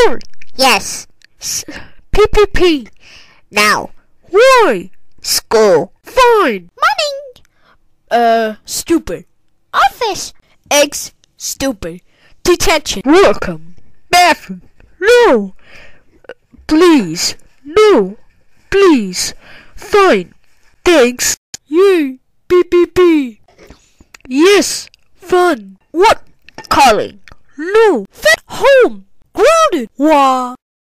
School. Yes. S- P P P. Now. Why? School. Fine. Morning. Uh, stupid. Office. Eggs. Stupid. Detention. Welcome. Bathroom. No. Please. No. Please. Fine. Thanks. Yay. Beep. Yes. Fun. What? Calling. No. 到哇？